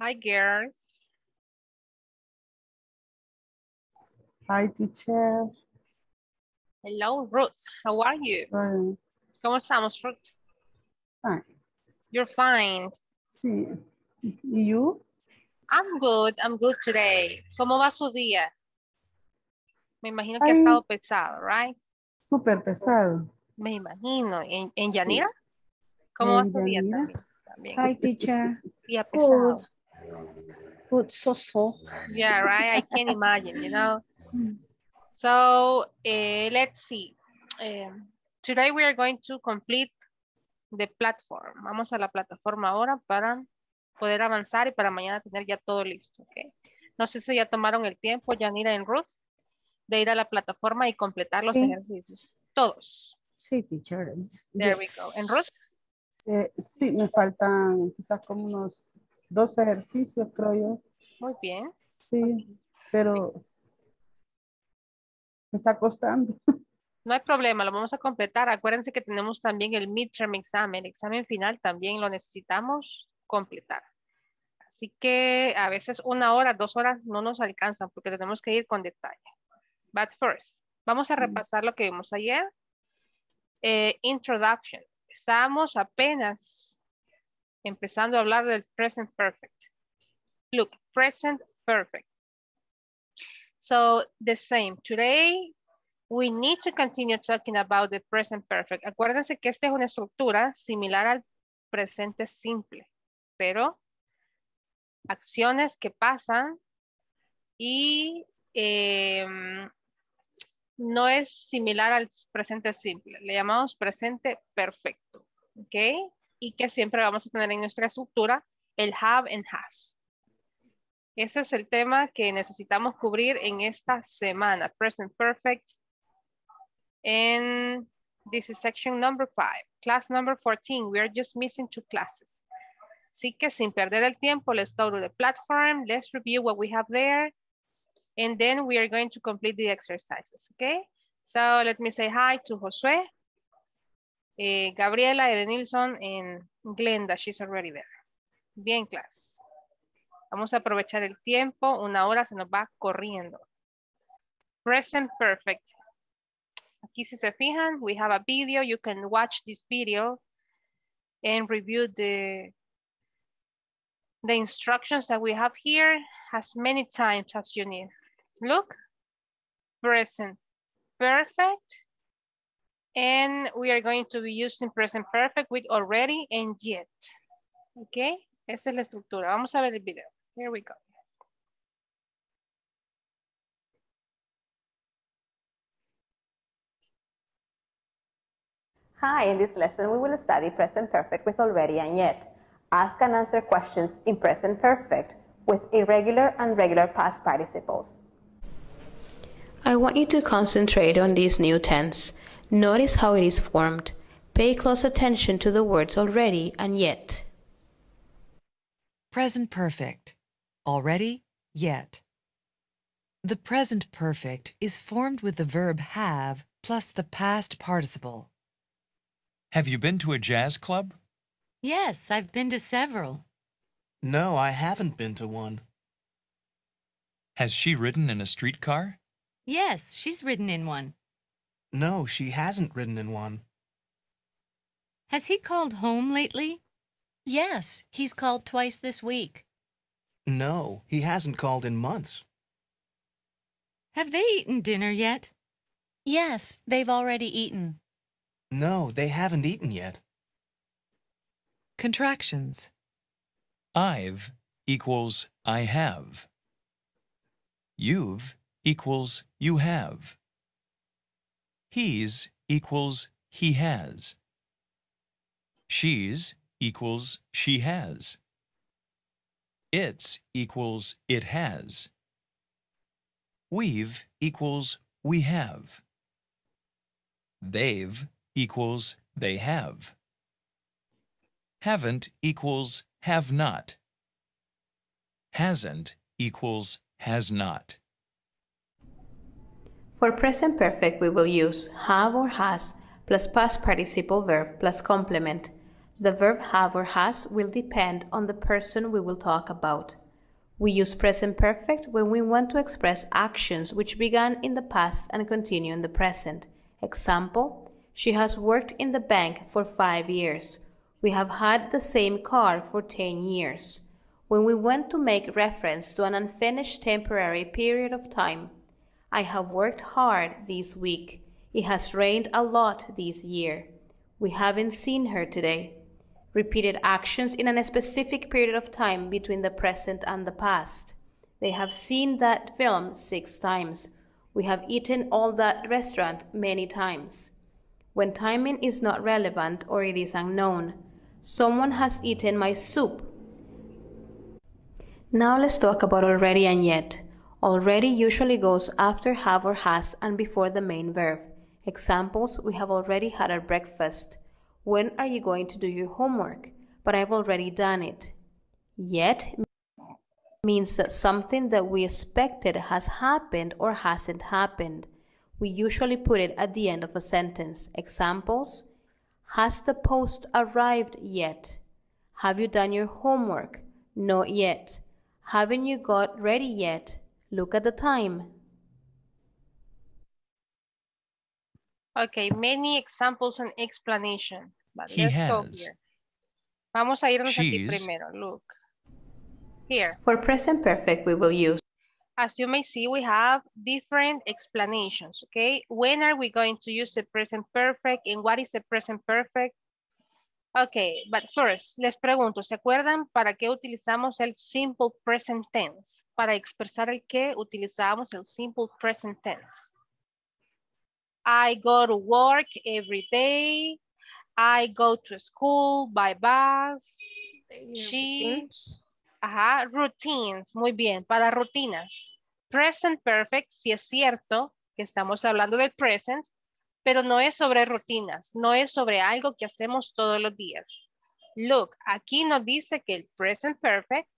Hi, girls. Hi, teacher. Hello, Ruth. How are you? Fine. ¿Cómo estamos, Ruth? Fine. You're fine. Sí. ¿Y you? I'm good. I'm good today. ¿Cómo va su día? Me imagino que ha Ay. estado pesado, right? Súper pesado. Me imagino. ¿En, en Yanira? ¿Cómo va En su día Yanira. también? también? Hi, teacher. Día pesado. Good, so so. Yeah, right. I can imagine, you know. Mm. So eh, let's see. Um, today we are going to complete the platform. Vamos a la plataforma ahora para poder avanzar y para mañana tener ya todo listo. Okay? No sé si ya tomaron el tiempo, Yanira y Ruth, de ir a la plataforma y completar los Sí. ejercicios. Todos. Sí, teacher. There we go. ¿En Ruth? Eh, sí, me faltan quizás como unos dos ejercicios, creo yo. Muy bien. Sí, pero me está costando. No hay problema, lo vamos a completar. Acuérdense que tenemos también el midterm exam, el examen final también lo necesitamos completar. Así que a veces una hora, dos horas no nos alcanzan porque tenemos que ir con detalle. But first, vamos a repasar lo que vimos ayer. Eh, introduction. Estábamos apenas empezando a hablar del present perfect. Look, present perfect. So the same. Today we need to continue talking about the present perfect. Acuérdense que esta es una estructura similar al presente simple, pero acciones que pasan y em, no es similar al presente simple. Le llamamos presente perfecto, ¿ok? Y que siempre vamos a tener en nuestra estructura el have and has. Ese es el tema que necesitamos cubrir en esta semana. Present perfect. And this is section number five. Class number 14. We are just missing two classes. Así que sin perder el tiempo, let's go to the platform. Let's review what we have there. And then we are going to complete the exercises, okay? So let me say hi to Josué, eh, Gabriela, Edenilson, and Glenda. She's already there. Bien, class. Vamos a aprovechar el tiempo. Una hora se nos va corriendo. Present perfect. Aquí si se fijan, we have a video. You can watch this video and review the, the instructions that we have here as many times as you need. Look, present perfect. And we are going to be using present perfect with already and yet. Okay, esa es la estructura. Vamos a ver el video. Here we go. Hi, in this lesson we will study present perfect with already and yet. Ask and answer questions in present perfect with irregular and regular past participles. I want you to concentrate on these new tense. Notice how it is formed. Pay close attention to the words already and yet. Present perfect. Already, yet. The present perfect is formed with the verb have plus the past participle. Have you been to a jazz club? Yes, I've been to several. No, I haven't been to one. Has she ridden in a streetcar? Yes, she's ridden in one. No, she hasn't ridden in one. Has he called home lately? Yes, he's called twice this week. No, he hasn't called in months. Have they eaten dinner yet? Yes, they've already eaten. No, they haven't eaten yet. Contractions. I've equals I have. You've equals you have. He's equals he has. She's equals she has. It's equals it has. We've equals we have. They've equals they have. Haven't equals have not. Hasn't equals has not. For present perfect, we will use have or has plus past participle verb plus complement. The verb have or has will depend on the person we will talk about. We use present perfect when we want to express actions which began in the past and continue in the present. Example, she has worked in the bank for five years. We have had the same car for 10 years. When we want to make reference to an unfinished temporary period of time, I have worked hard this week. It has rained a lot this year. We haven't seen her today. Repeated actions in a specific period of time between the present and the past. They have seen that film six times. We have eaten all that restaurant many times. When timing is not relevant or it is unknown, someone has eaten my soup. Now let's talk about already and yet. Already usually goes after have or has and before the main verb. Examples, we have already had our breakfast. When are you going to do your homework? But I've already done it. Yet means that something that we expected has happened or hasn't happened. We usually put it at the end of a sentence. Examples, has the post arrived yet? Have you done your homework? Not yet. Haven't you got ready yet? Look at the time. Okay, many examples and explanation. But He let's go has. here. Vamos a irnos aquí She's- primero. Look. Here. For present perfect, we will use As you may see, we have different explanations, okay? When are we going to use the present perfect and what is the present perfect? Okay, but first, les pregunto, ¿se acuerdan para qué utilizamos el simple present tense? Para expresar el qué utilizamos el simple present tense. I go to work every day. I go to school by bus. She, ajá, routines, muy bien, para rutinas. Present perfect, si es cierto que estamos hablando del present, pero no es sobre rutinas, no es sobre algo que hacemos todos los días. Look, aquí nos dice que el present perfect,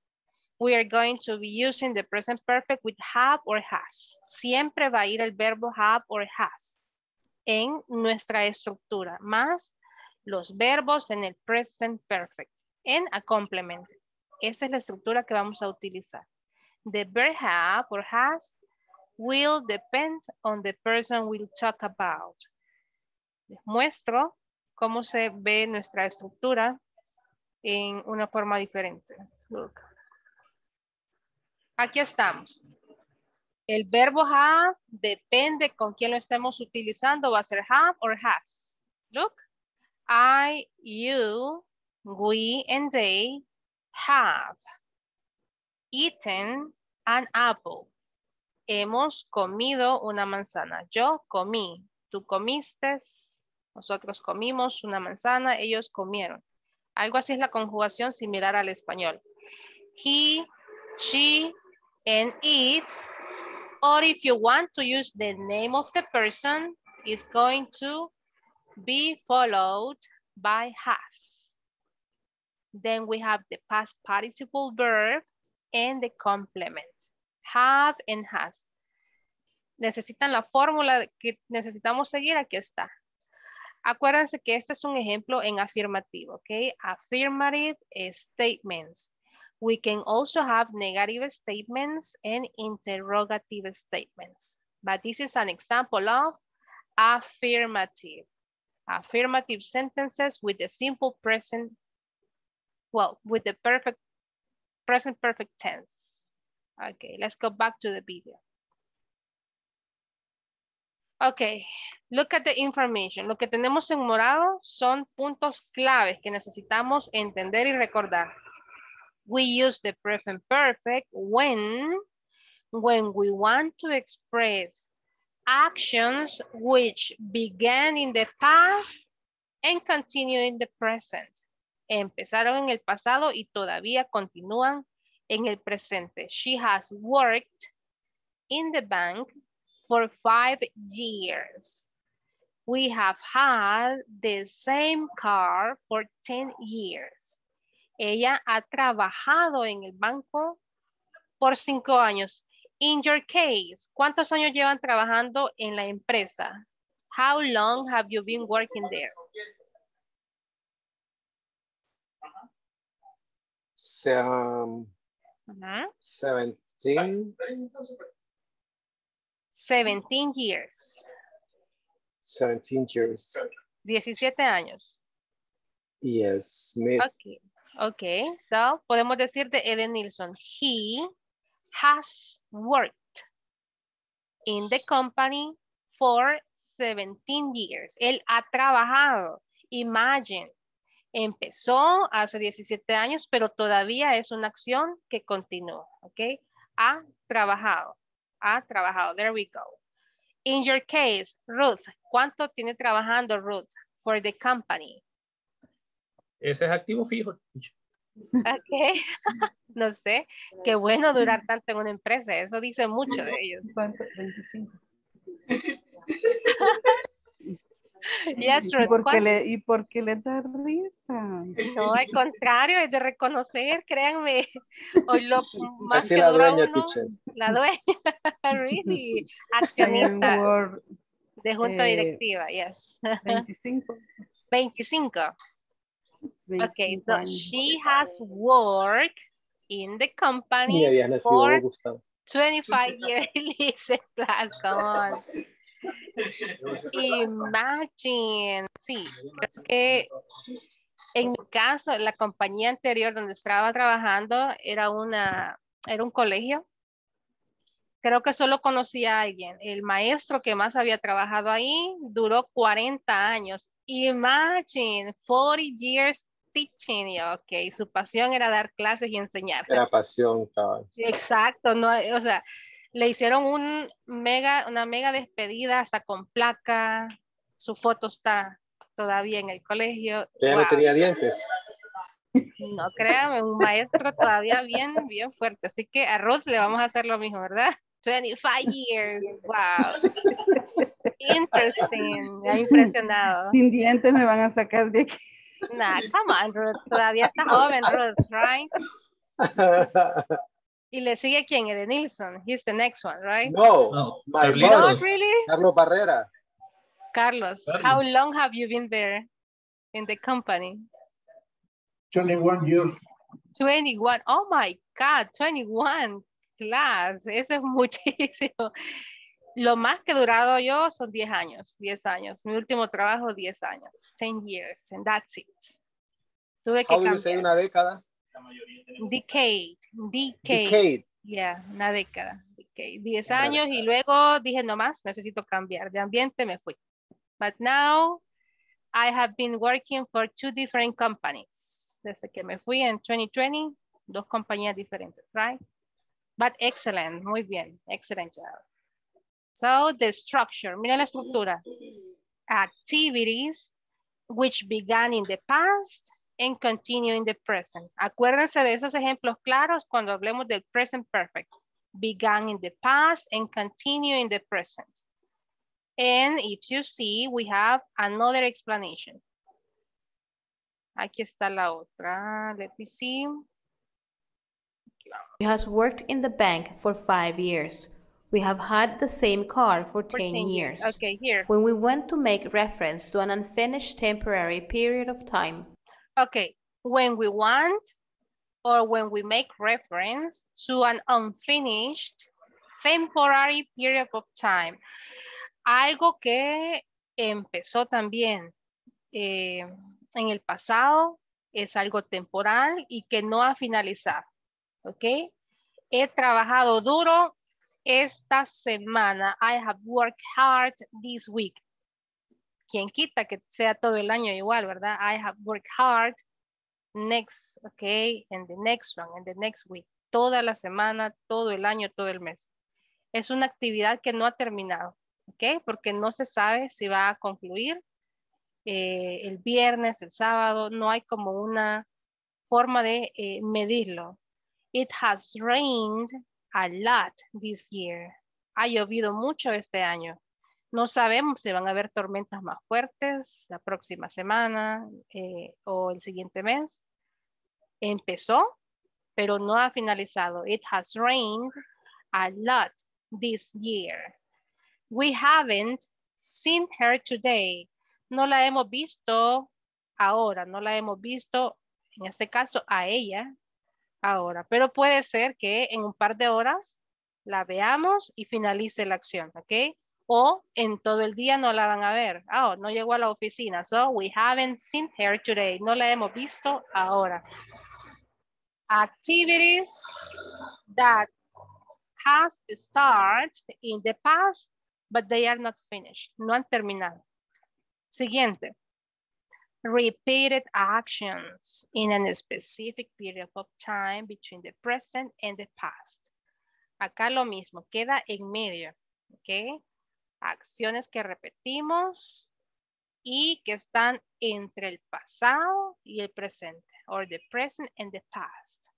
we are going to be using the present perfect with have or has. Siempre va a ir el verbo have or has en nuestra estructura, más los verbos en el present perfect, en a complement. Esa es la estructura que vamos a utilizar. The verb have or has will depend on the person we'll talk about. Les muestro cómo se ve nuestra estructura en una forma diferente. Aquí estamos. El verbo have depende con quién lo estemos utilizando. Va a ser have or has. Look. I, you, we, and they have eaten an apple. Hemos comido una manzana. Yo comí. Tú comiste. Nosotros comimos una manzana. Ellos comieron. Algo así es la conjugación similar al español. He, she, and it. Or if you want to use the name of the person, is going to be followed by has. Then we have the past participle verb and the complement. Have and has. Necesitan la fórmula que necesitamos seguir, aquí está. Acuérdense que este es un ejemplo en afirmativo, ¿ok? Affirmative statements. We can also have negative statements and interrogative statements. But this is an example of affirmative. Affirmative sentences with the simple present, well, with the perfect, present perfect tense. Okay, let's go back to the video. Okay, look at the information. Lo que tenemos en morado son puntos claves que necesitamos entender y recordar. We use the present perfect when, when we want to express actions which began in the past and continue in the present. Empezaron en el pasado y todavía continúan en el presente. She has worked in the bank for five years. We have had the same car for 10 years. Ella ha trabajado en el banco por cinco años. In your case, ¿cuántos años llevan trabajando en la empresa? How long have you been working there? Um, Ujú. 17, 17 years. 17 years. 17 años. Yes, Miss. Okay. Okay. So, podemos decir de Eden Nilsson. He has worked in the company for 17 years. Él ha trabajado. Imagine. Empezó hace 17 años, pero todavía es una acción que continúa. ¿Ok? Ha trabajado. Ha trabajado. There we go. In your case, Ruth, ¿cuánto tiene trabajando Ruth for the company? Ese es activo fijo. Ok, no sé. Qué bueno durar tanto en una empresa. Eso dice mucho de ellos. ¿Cuánto? 25. Yes, ¿Y Ruth, por, qué ¿cuánto? le, ¿Y por qué le da risa? No, al contrario, es de reconocer, créanme. Hoy lo más Así que la dueña, uno, la dueña, really, En accionista Word de junta eh, directiva, yes. 25. 25. Okay, 25 so años. she has worked in the company for vos, Gustavo. 25 years, Lisa class, come on. Imagine, sí, creo que en mi caso, la compañía anterior donde estaba trabajando era una, era un colegio. Creo que solo conocía a alguien. El maestro que más había trabajado ahí duró 40 años. Imagine, 40 years teaching. Y, Ok, su pasión era dar clases y enseñar. Era pasión, Exacto, no, o sea, le hicieron un mega, una mega despedida hasta con placa, su foto está todavía en el colegio. Ya no Wow. tenía dientes. No créame, un maestro todavía bien, bien fuerte. Así que a Ruth le vamos a hacer lo mismo, ¿verdad? 25 years, wow. Interesting, me ha impresionado. Sin dientes me van a sacar de aquí. Nah, come on, Ruth, todavía está joven, Ruth, right? Y le sigue quién, Eden Nilsson. He's the next one, right? no, No, my Carlitos. No, boss, really? Carlos Barrera. Carlos, Carlos. how long have you been there in the company? 21 years. 21. Oh my God, 21. Class, eso es muchísimo. Lo más que he durado yo son 10 años, 10 años. Mi último trabajo, 10 años. 10 years, and that's it. Tuve que How do you say una? Decade, decade. Decade. Yeah, una década. decade. 10 años y luego dije, no más, necesito cambiar de ambiente, me fui. But now I have been working for two different companies. Desde que me fui en 2020, dos compañías diferentes, right? But excellent, muy bien, excellent job. So the structure, mira la estructura. Activities which began in the past and continue in the present. Acuérdense de esos ejemplos claros cuando hablemos del present perfect. Began in the past and continue in the present. And if you see, we have another explanation. Aquí está la otra. Let me see. She has worked in the bank for five years. We have had the same car for, For 10, 10 years. Okay, here. When we want to make reference to an unfinished temporary period of time, Okay, when we want or when we make reference to an unfinished temporary period of time. Algo que empezó también eh, en el pasado, es algo temporal y que no ha finalizado. ¿Ok? He trabajado duro esta semana. I have worked hard this week. Quien quita que sea todo el año igual, ¿verdad? I have worked hard next, okay, and the next one, and the next week. Toda la semana, todo el año, todo el mes. Es una actividad que no ha terminado, ¿ok? Porque no se sabe si va a concluir eh, el viernes, el sábado, no hay como una forma de eh, medirlo. It has rained a lot this year. Ha llovido mucho este año. No sabemos si van a haber tormentas más fuertes la próxima semana eh, o el siguiente mes. Empezó, pero no ha finalizado. It has rained a lot this year. We haven't seen her today. No la hemos visto ahora, no la hemos visto, en este caso, a ella. ahora. Pero puede ser que en un par de horas la veamos y finalice la acción, ¿ok? O en todo el día no la van a ver. Oh, no llegó a la oficina. So we haven't seen her today. No la hemos visto ahora. Activities that has started in the past, but they are not finished. No han terminado. Siguiente. Repeated actions in a specific period of time between the present and the past. Acá lo mismo, queda en medio, ¿ok? Acciones que repetimos y que están entre el pasado y el presente, or the present and the past.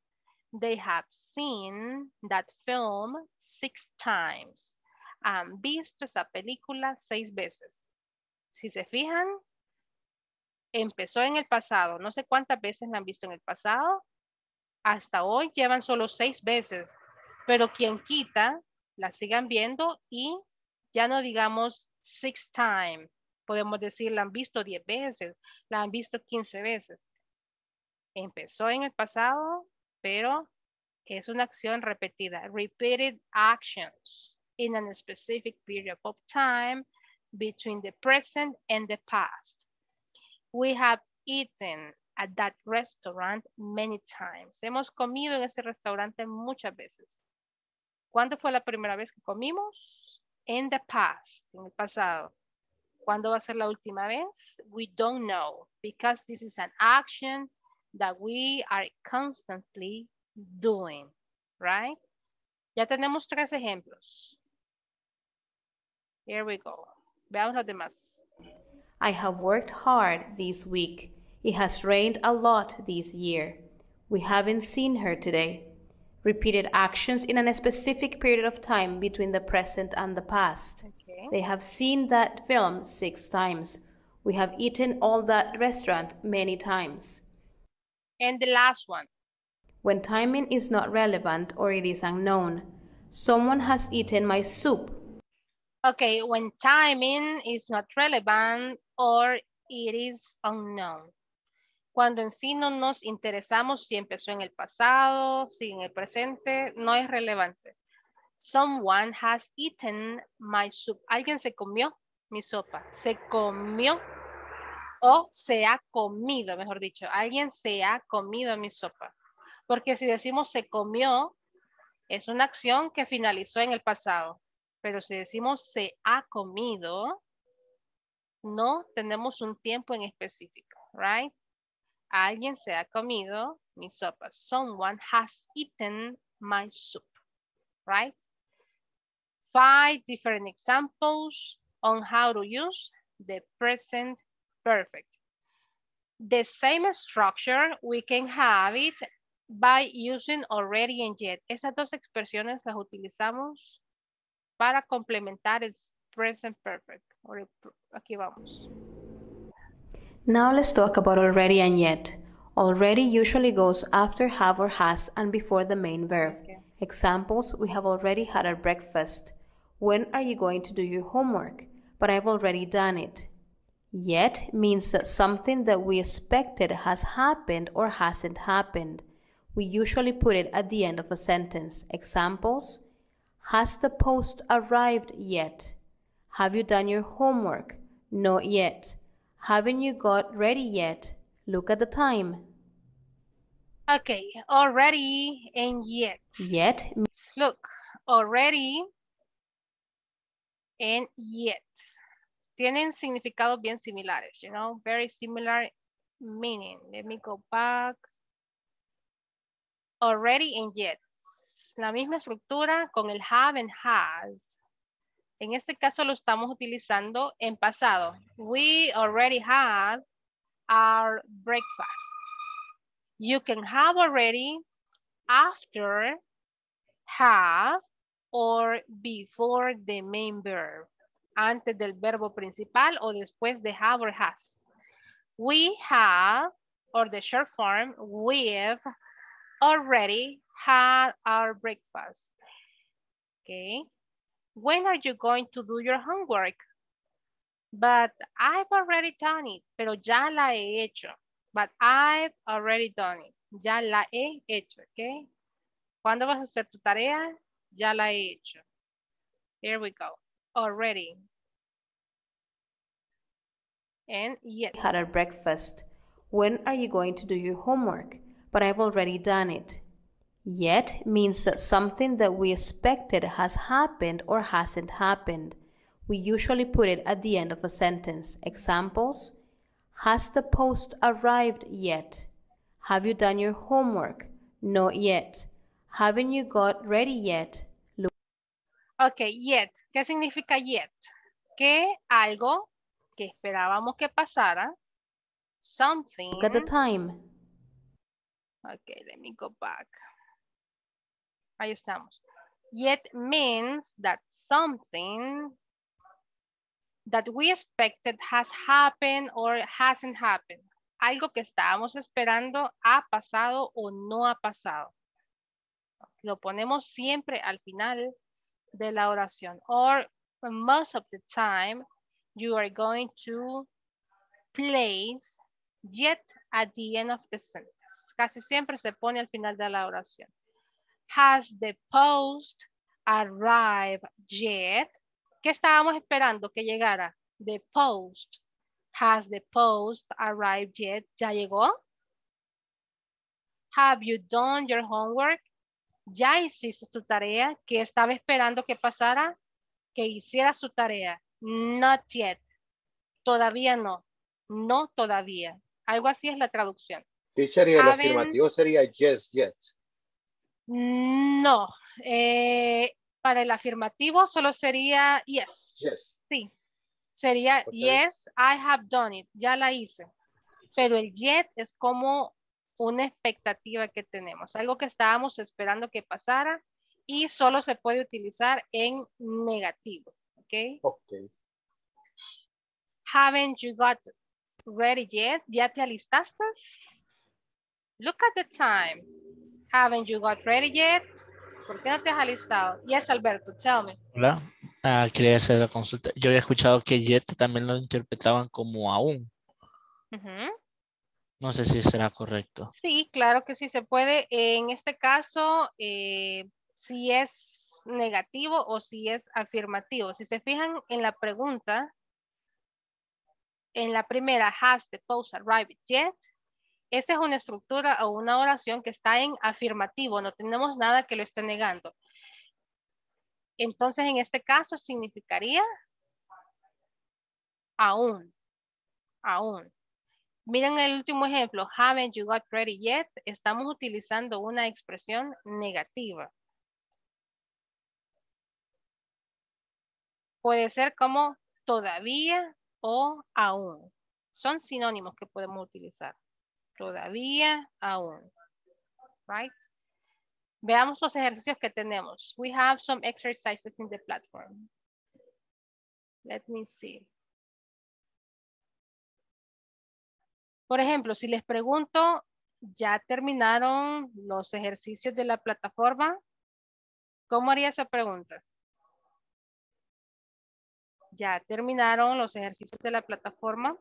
They have seen that film six times. Han visto esa película seis veces. Si se fijan, empezó en el pasado. No sé cuántas veces la han visto en el pasado. Hasta hoy llevan solo seis veces. Pero quien quita, la sigan viendo y ya no digamos six times. Podemos decir, la han visto diez veces, la han visto quince veces. Empezó en el pasado, pero es una acción repetida. Repeated actions in a specific period of time between the present and the past. We have eaten at that restaurant many times. Hemos comido en ese restaurante muchas veces. ¿Cuándo fue la primera vez que comimos? In the past, en el pasado. ¿Cuándo va a ser la última vez? We don't know because this is an action that we are constantly doing, right? Ya tenemos tres ejemplos. Here we go. Veamos los demás. I have worked hard this week. It has rained a lot this year. We haven't seen her today. Repeated actions in a specific period of time between the present and the past. Okay. They have seen that film six times. We have eaten all that restaurant many times. And the last one. When timing is not relevant or it is unknown, someone has eaten my soup. Okay, when timing is not relevant or it is unknown. Cuando en sí no nos interesamos si empezó en el pasado, si en el presente, no es relevante. Someone has eaten my soup. Alguien se comió mi sopa. Se comió o se ha comido, mejor dicho. Alguien se ha comido mi sopa. Porque si decimos se comió, es una acción que finalizó en el pasado. Pero si decimos se ha comido, no tenemos un tiempo en específico, right? Alguien se ha comido mi sopa. Someone has eaten my soup, right? Five different examples on how to use the present perfect. The same structure, we can have it by using already and yet. Esas dos expresiones las utilizamos para complementar el present perfect. Aquí vamos. Now let's talk about already and yet. Already usually goes after have or has and before the main verb. Examples, we have already had our breakfast. When are you going to do your homework? But I've already done it. Yet means that something that we expected has happened or hasn't happened. We usually put it at the end of a sentence. Examples, has the post arrived yet? Have you done your homework? Not yet. Haven't you got ready yet? Look at the time. Okay, already and yet. Yet. Look, already and yet. Tienen significados bien similares, you know, very similar meaning. Let me go back. Already and yet. La misma estructura con el have and has. En este caso lo estamos utilizando en pasado. We already had our breakfast. You can have already, after, have, or before the main verb. Antes del verbo principal o después de have or has. We have, or the short form, we've already had our breakfast. Okay. When are you going to do your homework? But I've already done it. Pero ya la he hecho. But I've already done it. Ya la he hecho, okay? ¿Cuándo vas a hacer tu tarea? Ya la he hecho. Here we go. Already. And yet. had our breakfast. When are you going to do your homework? But I've already done it. Yet means that something that we expected has happened or hasn't happened. We usually put it at the end of a sentence. Examples Has the post arrived yet? Have you done your homework? Not yet. Haven't you got ready yet? Look Ok, yet. ¿Qué significa yet? Que algo que esperábamos que pasara, something. Look at the time. Okay, let me go back. Ahí estamos. Yet means that something that we expected has happened or hasn't happened. Algo que estábamos esperando ha pasado o no ha pasado. Lo ponemos siempre al final de la oración. Or most of the time, you are going to place yet at the end of the sentence. Casi siempre se pone al final de la oración. Has the post arrived yet? ¿Qué estábamos esperando que llegara? The post. Has the post arrived yet? ¿Ya llegó? Have you done your homework? ¿Ya hiciste tu tarea? ¿Qué estaba esperando que pasara? Que hiciera su tarea. Not yet. Todavía no. No todavía. Algo así es la traducción. Teacher, y el afirmativo sería yes, yet. No. eh, para el afirmativo solo sería yes. Yes. Sí. Sería yes, I have done it. Ya la hice. Pero el yet es como una expectativa que tenemos. Algo que estábamos esperando que pasara y solo se puede utilizar en negativo. ¿Ok? Ok. Haven't you got ready yet? ¿Ya te alistaste? Look at the time. Haven't you got ready yet? ¿Por qué no te has alistado? Yes, Alberto, tell me. Hola, Ah, quería hacer la consulta. Yo había escuchado que yet también lo interpretaban como aún. No sé si será correcto. Sí, claro que sí se puede. En este caso, eh, si es negativo o si es afirmativo. Si se fijan en la pregunta, en la primera, has the post arrived yet? Esa es una estructura o una oración que está en afirmativo. No tenemos nada que lo esté negando. Entonces, en este caso, significaría aún, aún. Miren el último ejemplo, haven't you got ready yet? Estamos utilizando una expresión negativa. Puede ser como todavía o aún. Son sinónimos que podemos utilizar. Todavía, aún. Right? Veamos los ejercicios que tenemos. We have some exercises in the platform. Let me see. Por ejemplo, si les pregunto, ¿ya terminaron los ejercicios de la plataforma? ¿Cómo haría esa pregunta? ¿Ya terminaron los ejercicios de la plataforma?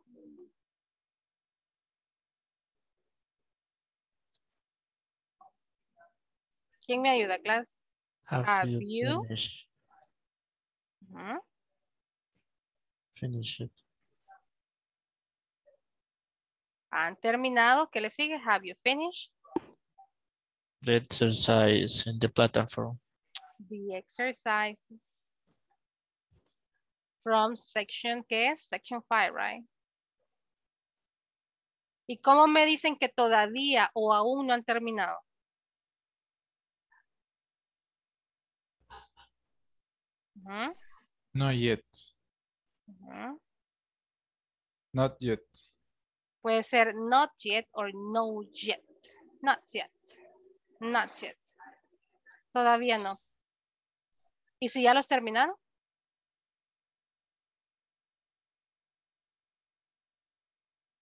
¿Quién me ayuda, clase? Have, Have you, you? finished it? ¿Han terminado? ¿Qué le sigue? Have you finished? the exercise in the platform? The exercises from section, ¿qué es? Section 5, right? ¿Y cómo me dicen que todavía o aún no han terminado? Not yet. ujú. Not yet. Puede ser not yet or no yet. Not yet. Not yet. Todavía no. ¿Y si ya los terminaron?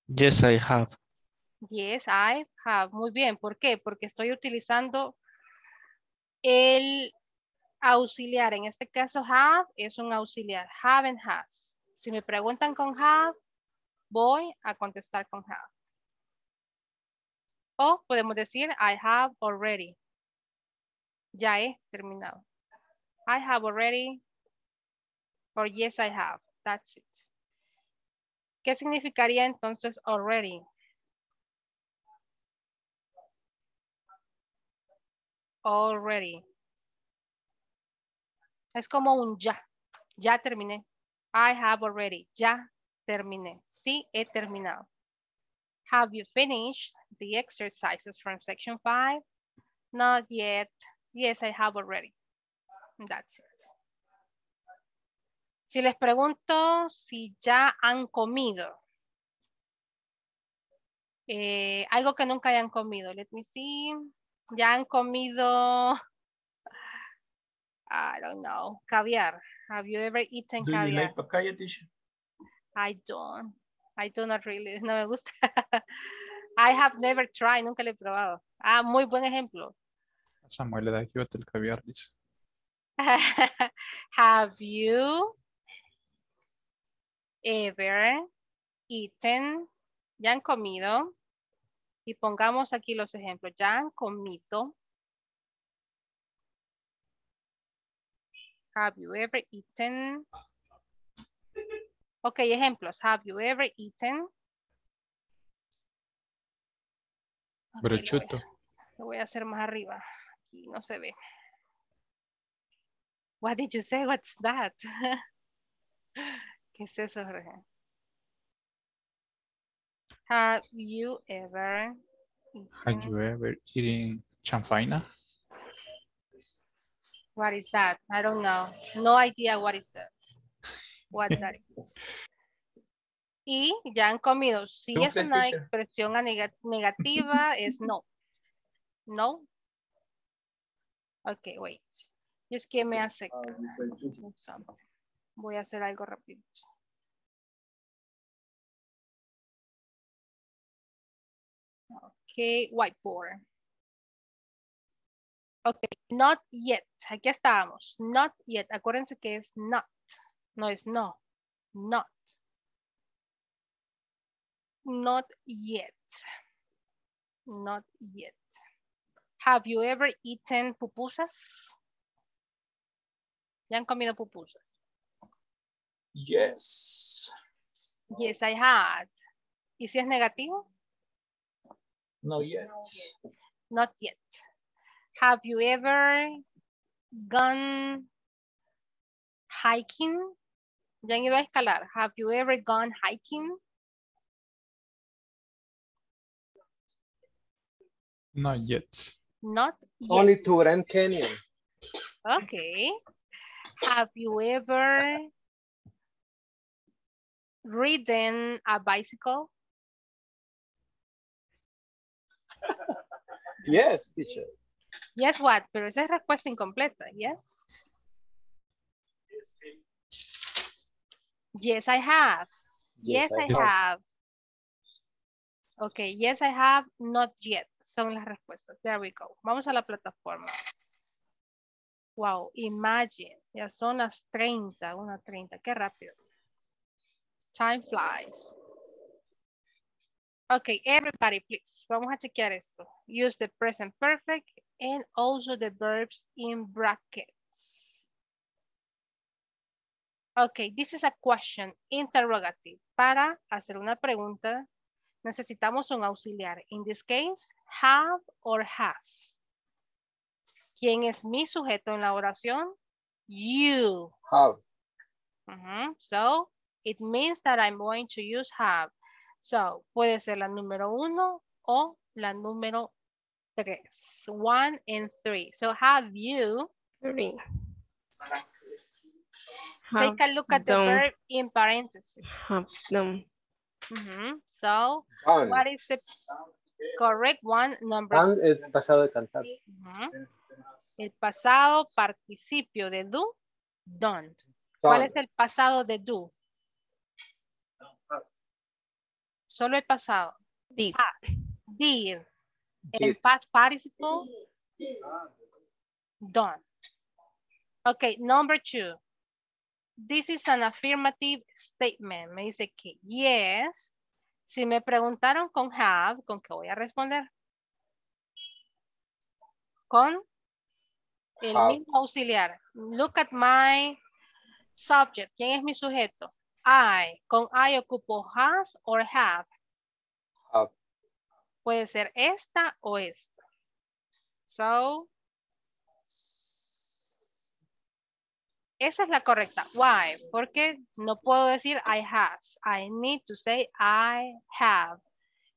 Yes, I have. Yes, I have. Muy bien. ¿Por qué? Porque estoy utilizando el auxiliar. En este caso, have es un auxiliar. Have and has. Si me preguntan con have, voy a contestar con have. O podemos decir, I have already. Ya he terminado. I have already. Or yes, I have. That's it. ¿Qué significaría entonces already? Already. Es como un ya. Ya terminé. I have already. Ya terminé. Sí, he terminado. Have you finished the exercises from section 5? Not yet. Yes, I have already. That's it. Si les pregunto si ya han comido. Eh, algo que nunca hayan comido. Let me see. Ya han comido. I don't know. Caviar. Have you ever eaten Do you caviar? like papaya, teacher? I don't. I do not really. No me gusta. I have never tried. Nunca lo he probado. Ah, muy buen ejemplo. Samuel le da el caviar, dice. have you ever eaten? Ya han comido. Y pongamos aquí los ejemplos. Ya han comido. Have you ever eaten? Ok, ejemplos. Have you ever eaten? Brochuto. Lo voy a hacer más arriba. Aquí no se ve. What did you say? What's that? ¿Qué es eso, Jorge? Have you ever Have you ever eaten chanfaina? What is that? I don't know. No idea what is that. What that is. Y ya han comido. Si es una teacher. expresión negativa, es no. No. Okay, wait. Just give me a second. Voy a hacer algo rápido. Okay, whiteboard. Okay, not yet. Aquí estábamos. Not yet. Acuérdense que es not. No es no. Not. Not yet. Not yet. Have you ever eaten pupusas? ¿Ya han comido pupusas? Yes. Yes, I had. ¿Y si es negativo? No yet. Not yet. Have you ever gone hiking? ¿Ya han ido a escalar? Have you ever gone hiking? Not yet. Not yet. Only to Grand Canyon. Okay. Have you ever ridden a bicycle? Yes, teacher. Yes, what? Pero esa es respuesta incompleta. Yes. Yes, I have. Yes, Yes, I I have. have. Okay, yes, I have. Not yet. Son las respuestas. There we go. Vamos a la plataforma. Wow, imagine. Ya son las 30, una 30. Qué rápido. Time flies. Okay, everybody, please. Vamos a chequear esto. Use the present perfect and also the verbs in brackets. Okay, this is a question, interrogative. Para hacer una pregunta, necesitamos un auxiliar. In this case, have or has. ¿Quién es mi sujeto en la oración? You. Have. So, it means that I'm going to use have. So, puede ser la número uno o la número tres. One and three. So, have you. Three. Take a look at the verb in parentheses. Have done. Ujú, So, Done. what is the correct one? Number Han es pasado de cantar. Ujú. El pasado participio de do, don't. ¿Cuál es el pasado de do? Solo el pasado. Did. Ah, did. El participle, done. Okay, number two. This is an affirmative statement. Me dice que yes. Si me preguntaron con have, ¿con qué voy a responder? con el Have. mismo auxiliar. Look at my subject. ¿Quién es mi sujeto? I. Con I ocupo has or. Have. Puede ser esta o esta. So, esa es la correcta. Why? Porque no puedo decir I has. I need to say I have.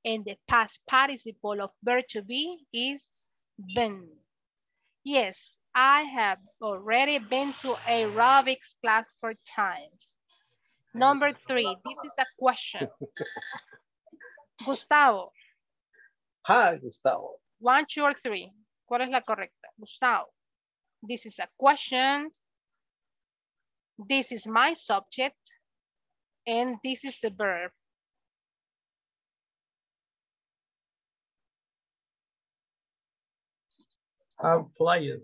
And the past participle of verb to be is been. Yes, I have already been to aerobics class four times. Number three, this is a question. Gustavo, Hi, Gustavo. one, two, or three. ¿Cuál es la correcta? Gustavo, this is a question. This is my subject. And this is the verb. Played.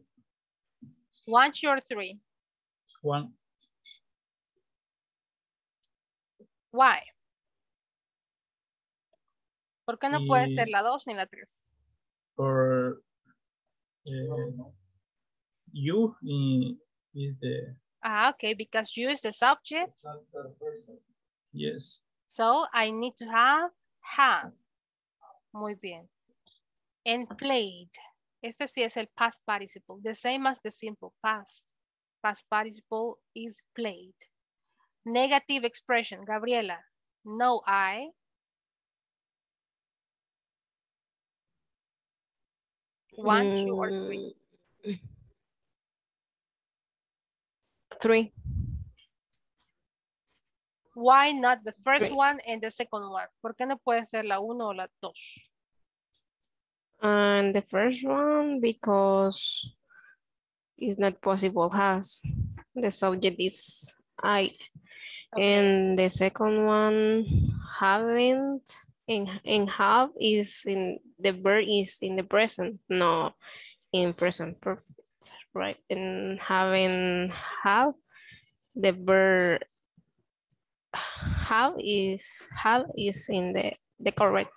One, two, or three. One. Why? ¿Por qué no puede ser la dos ni la tres? Or uh, you is the Ah, okay, because you is the subject. yes. So I need to have have. Muy bien. And played. Este sí es el past participle. The same as the simple past. Past participle is played. Negative expression. Gabriela. No I. One, two, or three. Mm, Three. Why not the first Three. one and the second one? ¿Por qué no puede ser la uno o la dos? And the first one, because it's not possible has. The subject is I. And the second one, haven't, and, and have is in, the verb is in the present, no in present perfect, right? And having have, the verb have is, have is in the, the correct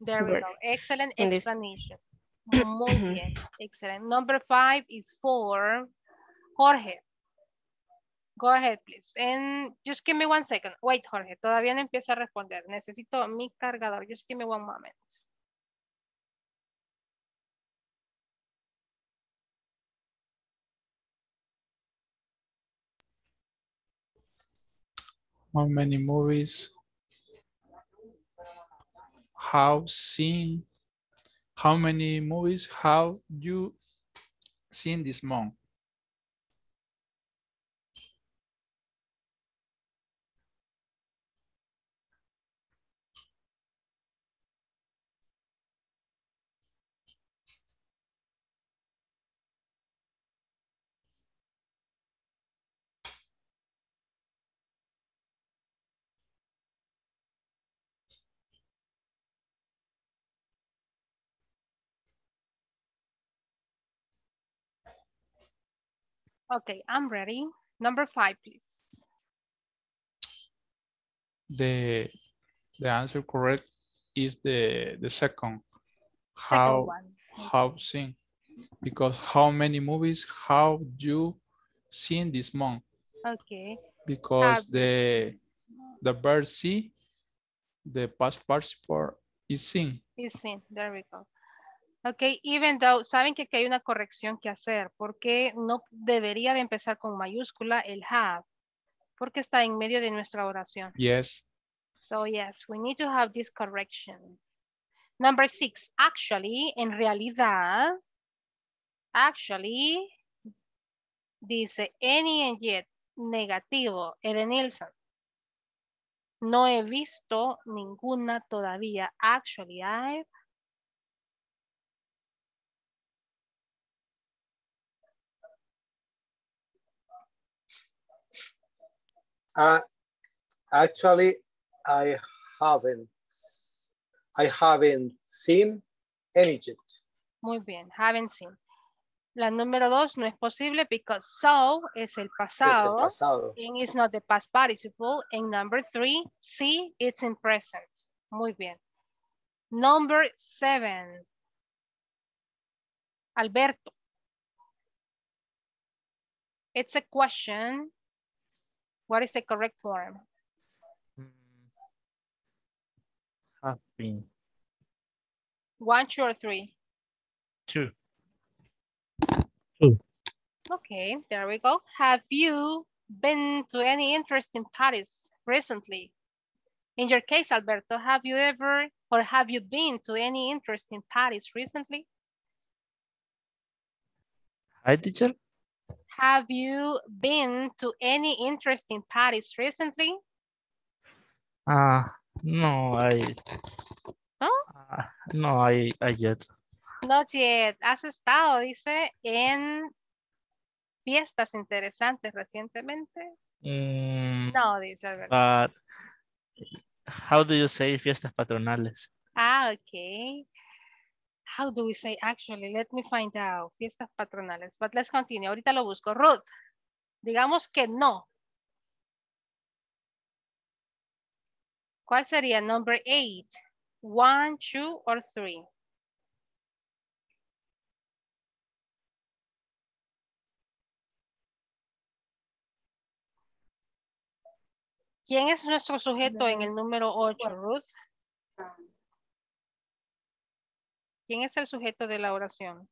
There we go. Excellent explanation. Muy mm-hmm. bien. Excellent. Number five is for Jorge. Go ahead, please. And just give me one second. Wait, Jorge. Todavía no empieza a responder. Necesito mi cargador. Just give me one moment. How many movies have seen? How many movies have you seen this month? Okay, I'm ready. Number five, please. The the answer correct is the the second. Second How have seen? Because how many movies have you seen this month? Okay. Because Have- the the verb see, the past participle is seen. Is seen. There we go. Ok, even though, saben que aquí hay una corrección que hacer, porque no debería de empezar con mayúscula el have, porque está en medio de nuestra oración. Yes. So yes, we need to have this correction. Number six, actually, en realidad, actually, dice any and yet, negativo, Edenilson. No he visto ninguna todavía. Actually, I've Uh, actually, I haven't. I haven't seen any yet. Muy bien, haven't seen. La número dos no es posible because so es el Es el pasado. pasado. and it's not the past participle. And number three, see, it's in present. Muy bien. Number seven. Alberto. It's a question. What is the correct form? Mm, have been. One, two, or three? Two. Two. Okay, there we go. Have you been to any interesting parties recently? In your case, Alberto, have you ever or have you been to any interesting parties recently? Hi, teacher. Have you been to any interesting parties recently? Ah, no, I. No? ah, no, I, I yet. Not yet. Has estado, dice, en fiestas interesantes recientemente. Mm, No, dice Alberto. But how do you say fiestas patronales? Ah, okay. How do we say actually? Let me find out. Fiestas patronales. But let's continue. Ahorita lo busco. Ruth, digamos que no. ¿Cuál sería? Number eight. One, two, or three? ¿Quién es nuestro sujeto en el número 8, Ruth? ¿Quién es el sujeto de la oración?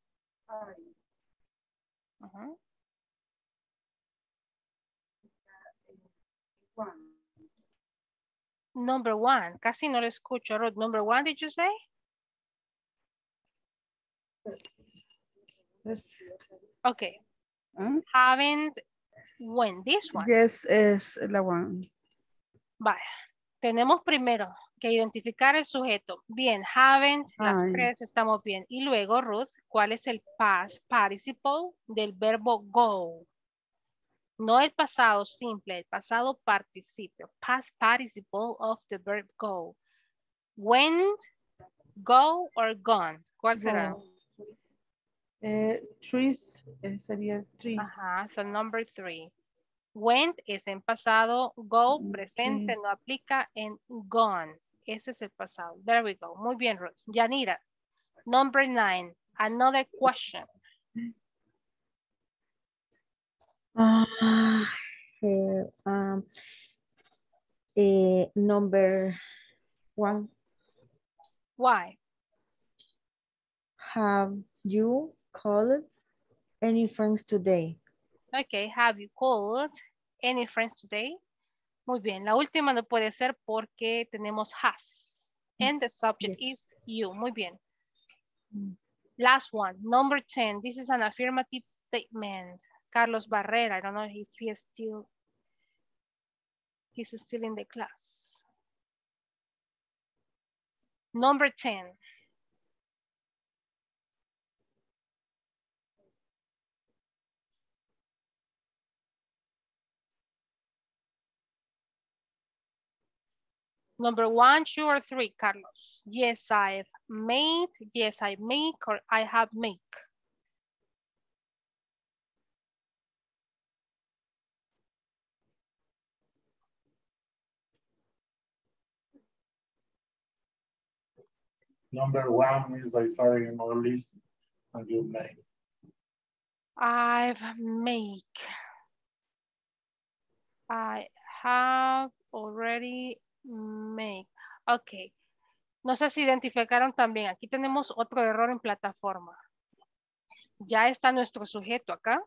Number one. Casi no lo escucho, Ruth. Number one, did you say? Yes. Okay. Haven't when this one. Yes, es la one. Vaya. Tenemos primero que identificar el sujeto. Bien, haven't, las tres estamos bien. Y luego, Ruth, ¿cuál es el past participle del verbo go? No el pasado simple, el pasado participio. Past participle of the verb go. Went, go or gone. ¿Cuál será? Eh, trees eh, sería el tree. Ajá, so number three. Went es en pasado, go presente no aplica en gone. Ese es el pasado. There we go. Muy bien, Ruth. Yanira. Number nine. Another question. Ah, eh, um, eh, number one, Why? have you called any friends today? Okay, have you called any friends today? Muy bien, la última no puede ser porque tenemos has. And the subject is you. Muy bien. Last one, number 10. This is an affirmative statement. Carlos Barrera, I don't know if he is still, he's still in the class. Number 10. Number one, two, or three, Carlos? Yes, I've made. Yes, I make or I have make. Number one is I started in our list and you name. I've make. I have already make. Ok. No sé si identificaron también. Aquí tenemos otro error en plataforma. Ya está nuestro sujeto acá.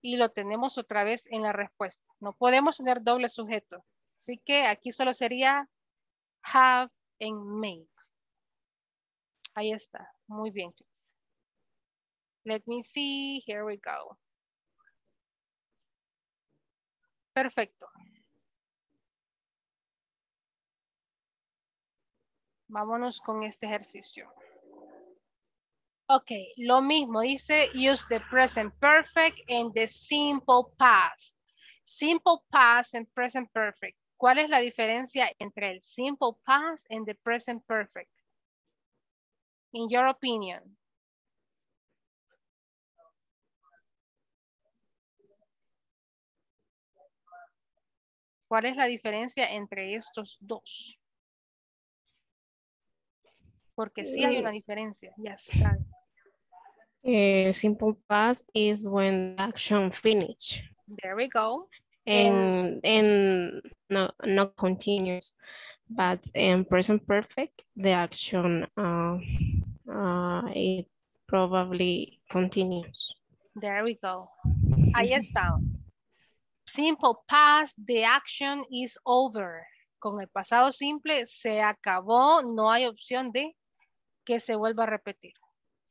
Y lo tenemos otra vez en la respuesta. No podemos tener doble sujeto. Así que aquí solo sería have and make. Ahí está. Muy bien, Chris. Let me see. Here we go. Perfecto. Vámonos con este ejercicio. Ok, lo mismo dice use the present perfect and the simple past. Simple past and present perfect. ¿Cuál es la diferencia entre el simple past and the present perfect? In your opinion. ¿Cuál es la diferencia entre estos dos? Porque sí hay una diferencia. Yes. Eh, simple past is when the action finish. There we go. And, and no, not continuous. But in present perfect, the action uh, uh, it probably continues. There we go. Ahí está. Simple past, the action is over. Con el pasado simple se acabó, no hay opción de que se vuelva a repetir.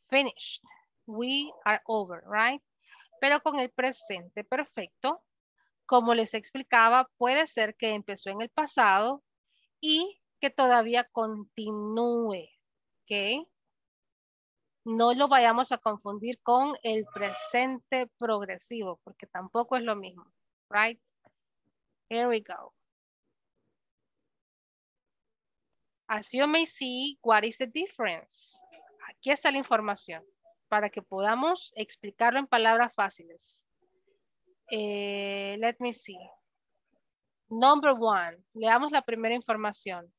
Finished. We are over, right? Pero con el presente perfecto, como les explicaba, puede ser que empezó en el pasado y que todavía continúe, ¿ok? No lo vayamos a confundir con el presente progresivo, porque tampoco es lo mismo, right? Here we go. As you may see, what is the difference? Aquí está la información para que podamos explicarlo en palabras fáciles. Eh, let me see. Number one, leamos la primera información.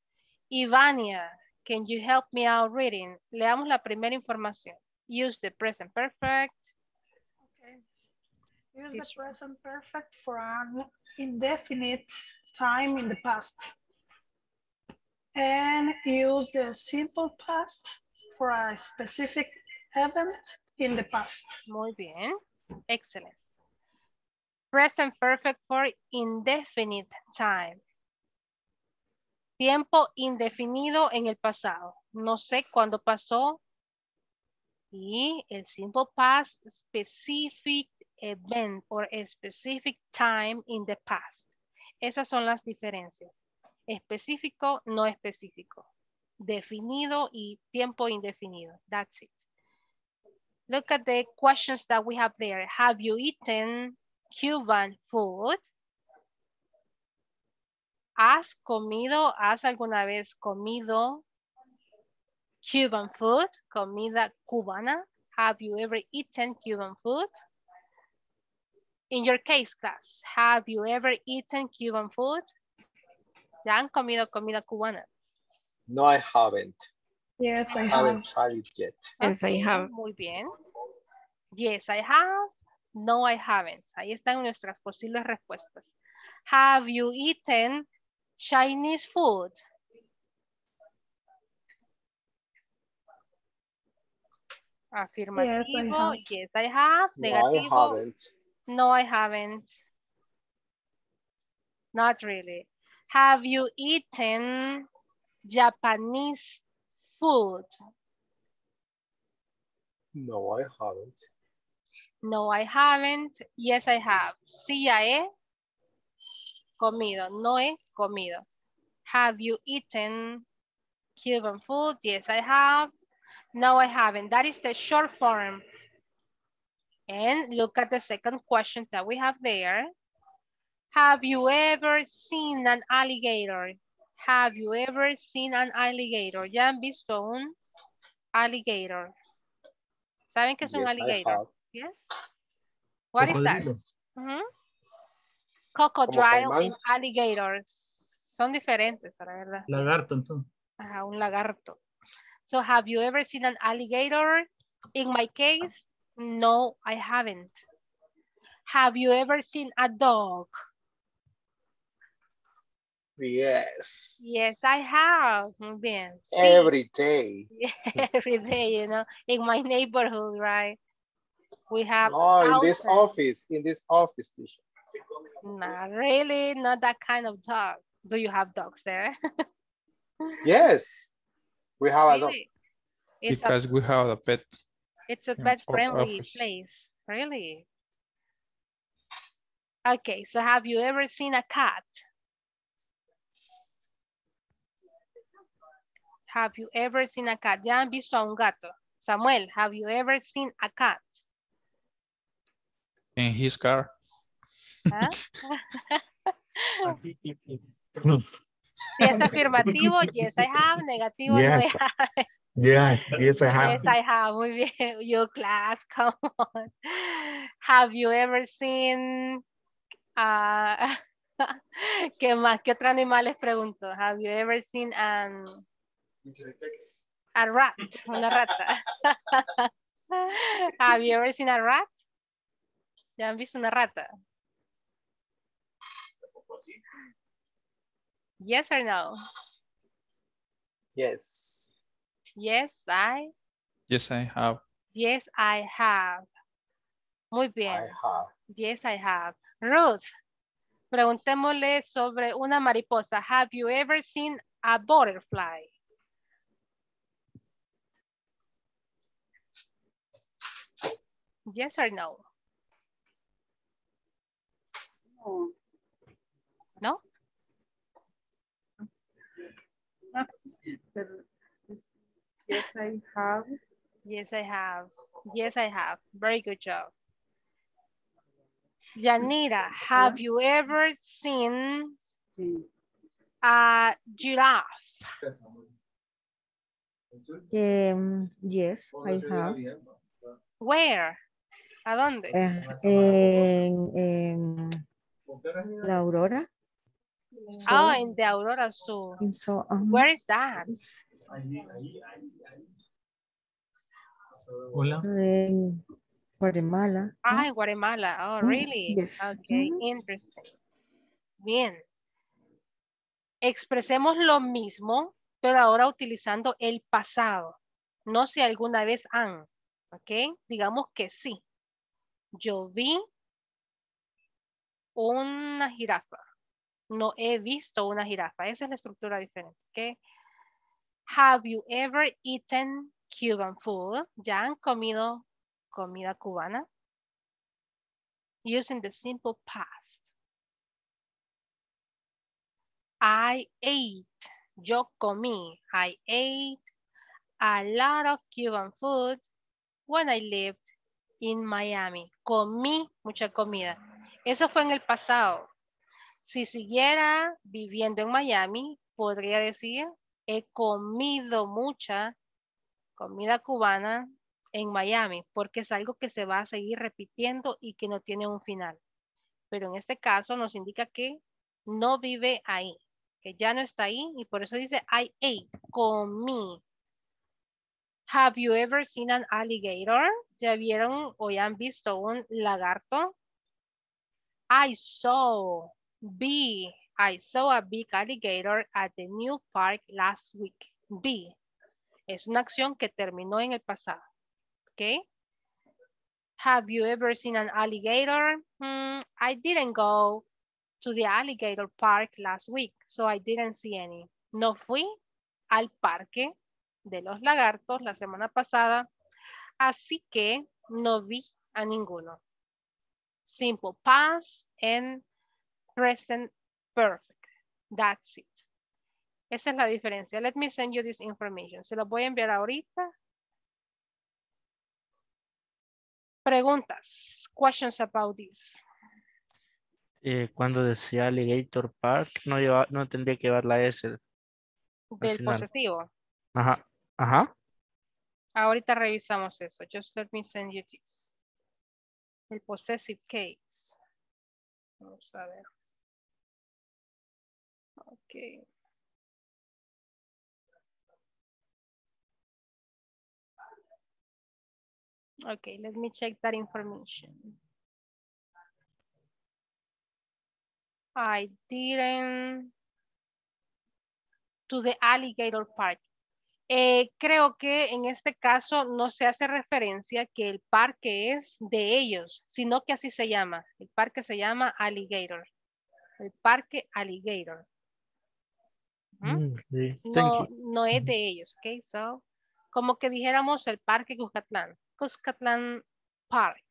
Ivania, can you help me out reading? Leamos la primera información. Use the present perfect. Okay. Use the present perfect for an indefinite time in the past. And use the simple past for a specific event in the past. Muy bien. Excellent. Present perfect for indefinite time. Tiempo indefinido en el pasado. No sé cuándo pasó. Y el simple past, specific event or specific time in the past. Esas son las diferencias. Específico, no específico. Definido y tiempo indefinido. That's it. Look at the questions that we have there. Have you eaten Cuban food? ¿Has comido, has alguna vez comido Cuban food, comida cubana? Have you ever eaten Cuban food? In your case, class, have you ever eaten Cuban food? ¿Ya han comido comida cubana? No, I haven't. Yes, I haven't have. tried it yet. Yes, I have. Muy bien. Yes, I have. No, I haven't. Ahí están nuestras posibles respuestas. Have you eaten Chinese food? Afirmativo. Yes, I have. No, I Negativo. haven't. No, I haven't. Not really. Have you eaten Japanese food? No, I haven't. No, I haven't. Yes, I have. Sí, ya he comido. No he comido. Have you eaten Cuban food? Yes, I have. No, I haven't. That is the short form. And look at the second question that we have there. Have you ever seen an alligator? Have you ever seen an alligator? ¿Ya han visto un alligator? ¿Saben qué es un Yes, I alligator? have. Yes. What is that? Cocodrilo. Ujú. Crocodile caimán. and alligators. Son diferentes, la verdad. Lagarto, entonces. Ajá, un lagarto. So have you ever seen an alligator? In my case, no, I haven't. Have you ever seen a dog? Yes. Yes, I have. Muy bien. Sí. Every day. Every day, you know, in my neighborhood, right? We have No, in this office, in this office, teacher. Not really, not that kind of dog. Do you have dogs there? Yes, we have a dog. Really? It's a, Because we have a pet. it's a pet friendly office. place. Really? Okay, so have you ever seen a cat? Have you ever seen a cat? ¿Ya han visto a un gato? Samuel, have you ever seen a cat? In his car. ¿Ah? Si es afirmativo, yes I have. Negativo, Yes. no I have. Yes, yes, I have. Yes, I have. Muy bien. Your class, come on. Have you ever seen... ah, ¿Qué más? ¿Qué otro animal les pregunto? Have you ever seen an, A rat, una rata. Have you ever seen a rat? ¿Ya han visto una rata? Yes or no? Yes. Yes, I. Yes, I have. Yes, I have. Muy bien. I have. Yes, I have. Ruth, preguntémosle sobre una mariposa. Have you ever seen a butterfly? Yes or no? No. No? Yes, I have. Yes, I have. Yes, I have. Very good job. Yanira, have you ever seen a giraffe? Um, yes, I have. Where? ¿A dónde? Eh, en, en la Aurora. Oh, in the Aurora Zoo. So, um, Where is that? Hola. En Guatemala. Ah, en Guatemala. Oh, Mm, really? yes. Okay, interesting. Bien. Expresemos lo mismo, pero ahora utilizando el pasado. No si alguna vez han. ¿Ok? Digamos que sí. Yo vi una jirafa. No he visto una jirafa. Esa es la estructura diferente. Have you ever eaten Cuban food? ¿Ya han comido comida cubana? Using the simple past. I ate. Yo comí. I ate a lot of Cuban food when I lived in Miami. Comí mucha comida. Eso fue en el pasado. Si siguiera viviendo en Miami, podría decir, he comido mucha comida cubana en Miami, porque es algo que se va a seguir repitiendo y que no tiene un final. Pero en este caso nos indica que no vive ahí, que ya no está ahí y por eso dice I ate, comí. Have you ever seen an alligator? ¿Ya vieron o ya han visto un lagarto? I saw, B, I saw a big alligator at the new park last week. B, es una acción que terminó en el pasado. ¿Ok? Have you ever seen an alligator? Hmm, I didn't go to the alligator park last week, so I didn't see any. No fui al parque de los lagartos la semana pasada, así que no vi a ninguno. Simple past and present perfect. That's it. Esa es la diferencia. Let me send you this information. Se lo voy a enviar ahorita. Preguntas. Questions about this. Eh, cuando decía Alligator Park, no, lleva, no tendría que llevar la S. Del positivo. Ajá, ajá. Ahorita revisamos eso. Just let me send you this. El possessive case. Vamos a ver. Ok. Okay, let me check that information. I didn't to the alligator park. Eh, creo que en este caso no se hace referencia que el parque es de ellos, sino que así se llama. El parque se llama Alligator. El parque Alligator. Mm. Thank No, no es de ellos, ¿ok? So, como que dijéramos el parque Cuscatlán. Cuscatlán Park,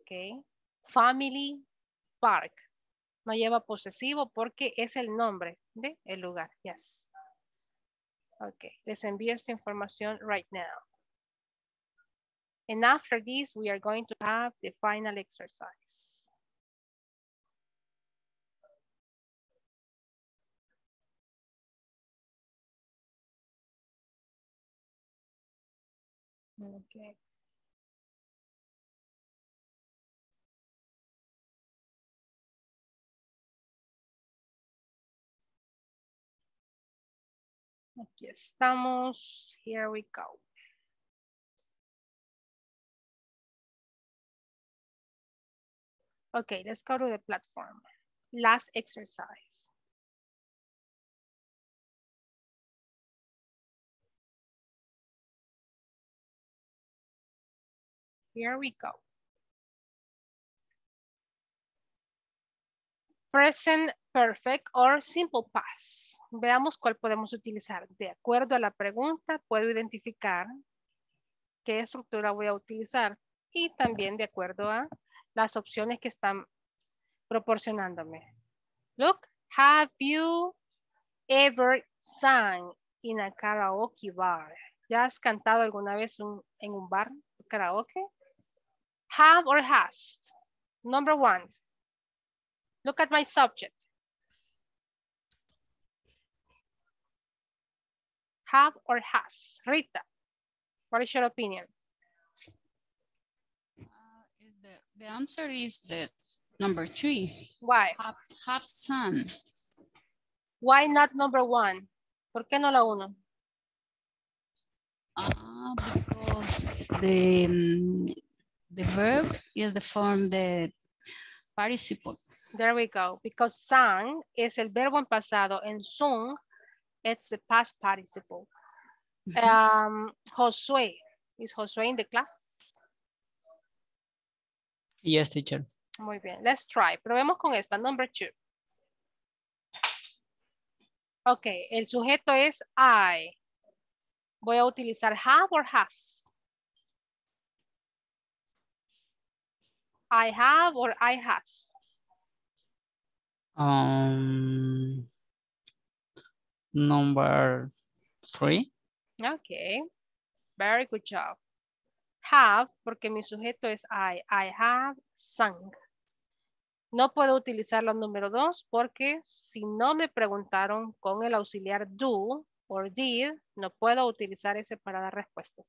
¿ok? Family Park. No lleva posesivo porque es el nombre de el lugar, yes. Ok, les envío esta información right now. And after this, we are going to have the final exercise. Okay. Aquí estamos. Here we go. Okay, let's go to the platform. Last exercise. Here we go. Present perfect or simple past. Veamos cuál podemos utilizar. De acuerdo a la pregunta, puedo identificar qué estructura voy a utilizar y también de acuerdo a las opciones que están proporcionándome. Look, have you ever sung in a karaoke bar? ¿Ya has cantado alguna vez en un bar karaoke? Have or has? Number one. Look at my subject. Have or has? Rita, what is your opinion? The, the answer is the number three. Why? Have, have sun. Why not number one? ¿Por qué no la uno? Ah, because the, mm, the verb is the form the participle. There we go. Because sang es el verbo en pasado and sung, it's the past participle. Um, Josué, is Josué in the class? Yes, teacher. Muy bien, let's try. Probemos con esta, number two. Ok, el sujeto es I. Voy a utilizar have or has. I have or I has. Um, number three. Ok, very good job. Have, porque mi sujeto es I. I have sung. No puedo utilizar la número dos porque si no me preguntaron con el auxiliar do or did, no puedo utilizar ese para dar respuestas.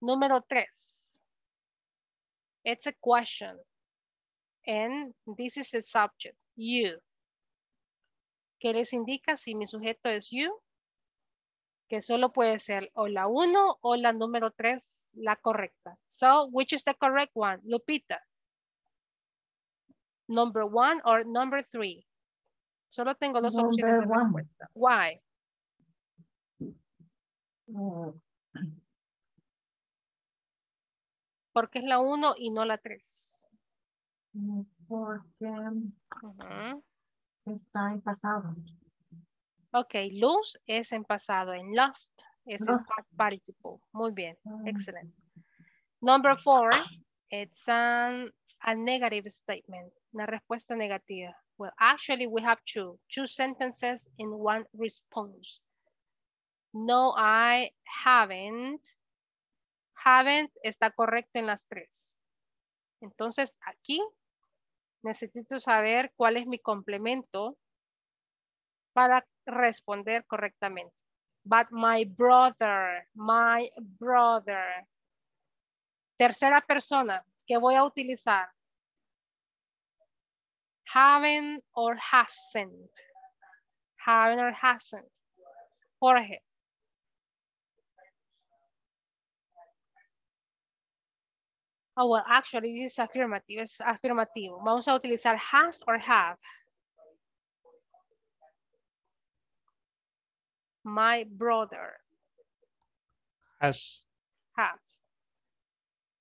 Número tres. It's a question. And this is a subject, you. ¿Qué les indica si mi sujeto es you? Que solo puede ser o la uno o la número tres la correcta. So, which is the correct one? Lupita. Number one or number three? Solo tengo dos opciones de Number one. respuesta. Why? Mm, Porque es la uno y no la tres. mm, Porque. Está en pasado. Ok, lose es en pasado, en lost es past participle. Muy bien, Mm. excellent. Number four, it's an, a negative statement, una respuesta negativa. Well, actually we have two, two sentences in one response. No, I haven't. Haven't está correcto en las tres. Entonces aquí necesito saber cuál es mi complemento para responder correctamente. But my brother, my brother. Tercera persona que voy a utilizar. Haven't or hasn't. Haven't or hasn't. Jorge. Oh, well, actually, this is affirmative. Es afirmativo. Vamos a utilizar has or have. My brother Has. has.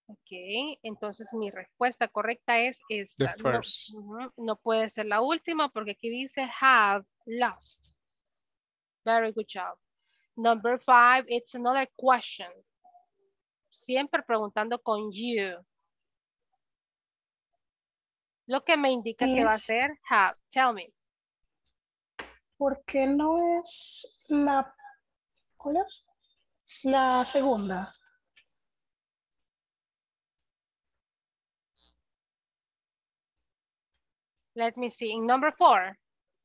Ok, entonces mi respuesta correcta es esta. The No- first. ujú, no puede ser la última porque aquí dice have lost. Very good job. Number five, it's another question. Siempre preguntando con you. Lo que me indica que va a ser have. Tell me. ¿Por qué no es la, ¿cuál es? La segunda. Let me see. In number four.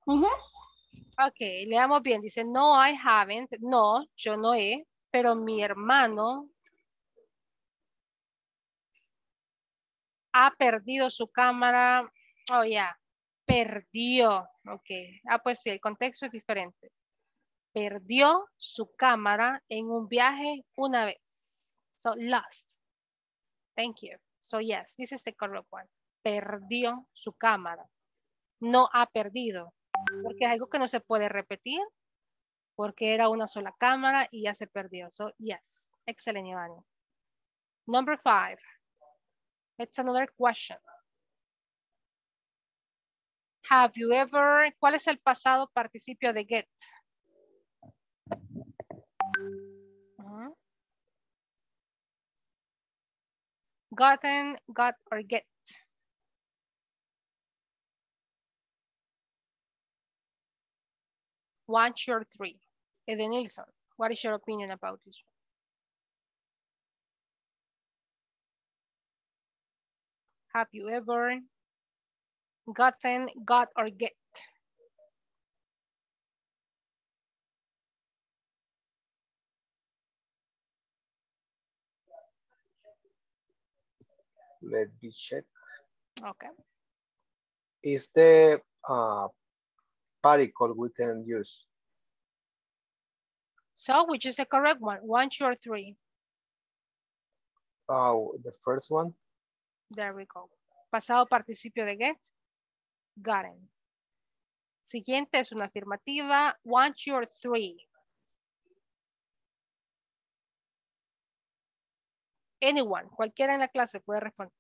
Ok, leamos bien. Dice, no, I haven't. No, yo no he. Pero mi hermano ha perdido su cámara. Oh, ya. Perdió. Ok. Ah, pues sí, el contexto es diferente. Perdió su cámara en un viaje una vez. So, lost. Thank you. So, yes, this is the correct one. Perdió su cámara. No ha perdido. Porque es algo que no se puede repetir. Porque era una sola cámara y ya se perdió. So, yes. Excellent, Ivani. Number five. It's another question. Have you ever, ¿cuál es el pasado participio de get? Uh-huh. Gotten, got, or get. One, two, or three. Edenilson, what is your opinion about this one? Have you ever gotten, got, or get? Let me check. Okay. Is the uh, particle we can use? So which is the correct one? One, two, or three? Oh, the first one? There we go. Pasado participio de get. Gotten. Siguiente es una afirmativa. One, two, or three. Anyone, cualquiera en la clase puede responder.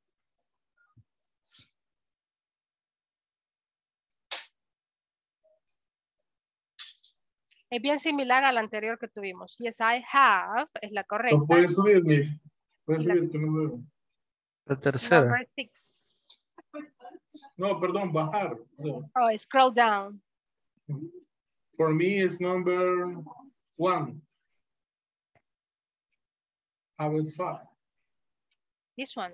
Es bien similar al anterior que tuvimos. Yes, I have es la correcta. No puede subir, Miss. Puede Y la- subir, que no veo. La tercera. Number six. No, perdón, bajar. No. Oh, scroll down. For me, it's number one. Saw. This one.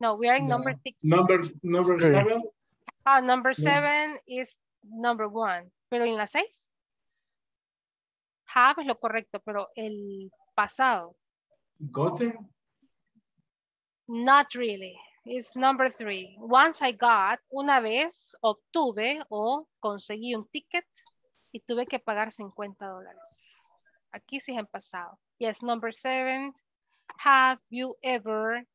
No, we are in number six. Number, number seven. Ah, number seven is number one. Pero en la seis. Have es lo correcto, pero el pasado. Gotten. Not really. It's number three. Once I got, una vez obtuve o conseguí un ticket y tuve que pagar 50 dólares. Aquí sí en pasado. Yes, number seven. Have you ever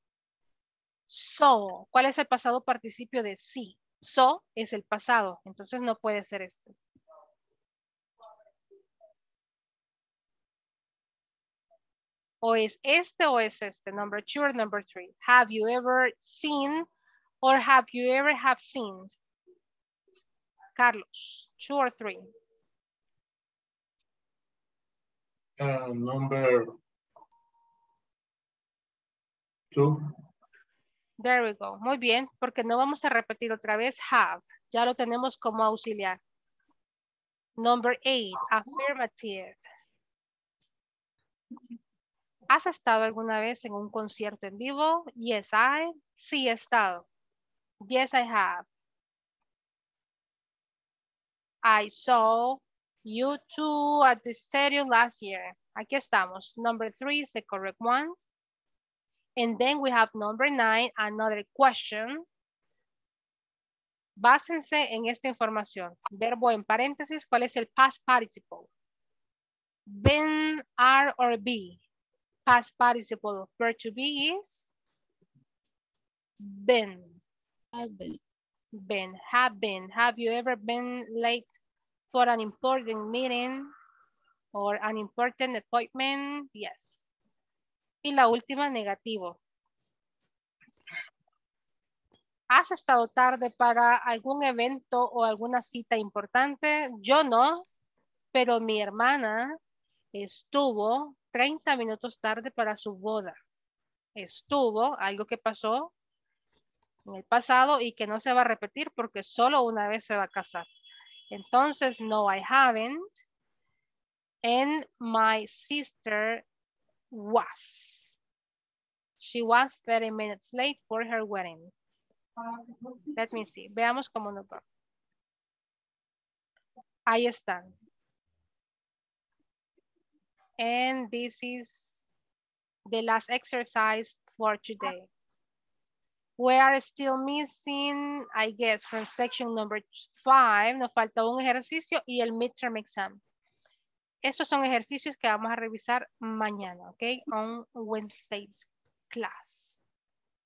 saw? ¿Cuál es el pasado participio de sí? So es el pasado, entonces no puede ser este. O es este o es este, number two or number three. Have you ever seen or have you ever have seen? Carlos, two or three. Uh, number two. There we go. Muy bien, porque no vamos a repetir otra vez have. Ya lo tenemos como auxiliar. Number eight, affirmative. ¿Has estado alguna vez en un concierto en vivo? Yes, I. Sí, he estado. Yes, I have. I saw you two at the stadium last year. Aquí estamos. Number three is the correct one. And then we have number nine, another question. Básense en esta información. Verbo en paréntesis, ¿cuál es el past participle? Been, are, or be. Past participle of verb to be is been. Have been. Been, have been. Have you ever been late for an important meeting or an important appointment? Yes. Y la última, negativo. ¿Has estado tarde para algún evento o alguna cita importante? Yo no, pero mi hermana estuvo 30 minutos tarde para su boda. Estuvo, algo que pasó en el pasado y que no se va a repetir porque solo una vez se va a casar. Entonces, no, I haven't. And my sister was. She was 30 minutes late for her wedding. Let me see. Veamos cómo nos va. Ahí están. And this is the last exercise for today. We are still missing, I guess, from section number five, nos falta un ejercicio y el midterm exam. Estos son ejercicios que vamos a revisar mañana, okay? On Wednesday's class.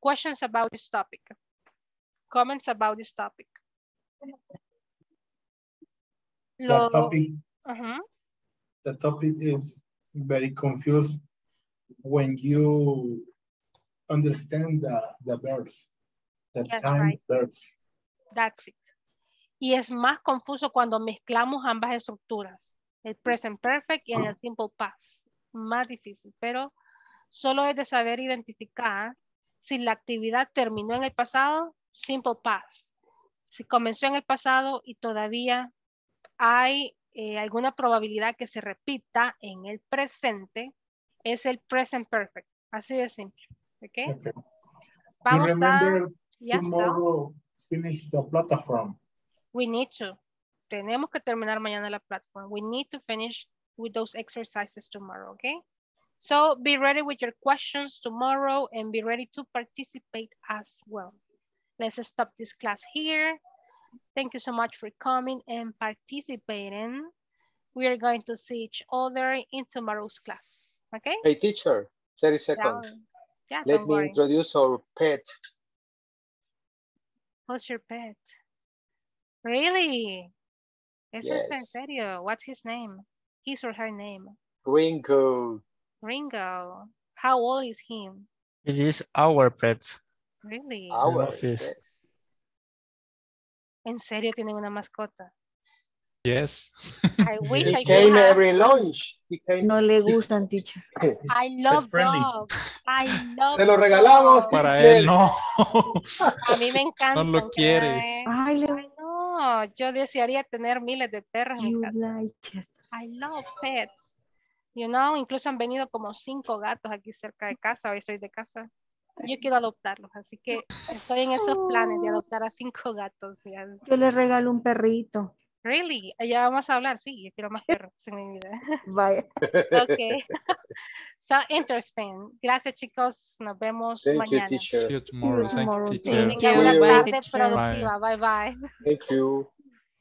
Questions about this topic? Comments about this topic? The Lo- topic, Ujú. the topic is very confused when you understand the, the verbs, the Yes, time right. verbs. That's it. Y es más confuso cuando mezclamos ambas estructuras, el present perfect y el simple past. Más difícil, pero solo es de saber identificar si la actividad terminó en el pasado, simple past. Si comenzó en el pasado y todavía hay eh, alguna probabilidad que se repita en el presente, es el present perfect. Así de simple. ¿Ok? Okay. Vamos a... Yes, tomorrow finish the platform. We need to. Tenemos que terminar mañana la platform. We need to finish with those exercises tomorrow, okay? So be ready with your questions tomorrow and be ready to participate as well. Let's stop this class here. Thank you so much for coming and participating. We are going to see each other in tomorrow's class, okay? Hey, teacher, 30 seconds. Down. Yeah, Let don't me worry. introduce our pet. Who's your pet? Really? Eso es en serio. What's his name? His or her name? Ringo. Ringo. How old is he? It is our pet. Really? Our, office. yes. ¿En serio tienen una mascota? Yes. I wish He I came have. every lunch. Came. No le gustan, teacher. I love dogs. I love Se lo regalamos. Para él no. A mí me encanta. No lo quiere. Ay, le No, yo desearía tener miles de perros en casa. like. I love pets. You know, incluso han venido como cinco gatos aquí cerca de casa. Hoy soy de casa. Yo quiero adoptarlos, así que estoy en esos planes de adoptar a cinco gatos. Yo le regalo un perrito. Really? Ya vamos a hablar. Sí, yo quiero más perros en mi vida. Vaya. Okay. so interesting. Gracias, chicos. Nos vemos Thank you, mañana. teacher. See you tomorrow. Thank you, teacher. Thank una you. tarde productiva. Bye bye. Thank you.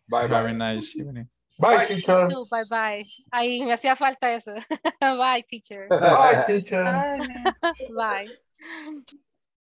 Bye bye. nice evening. Bye, teacher. Bye bye. Ay, me hacía falta eso. bye, teacher. Bye, teacher. bye. 嗯。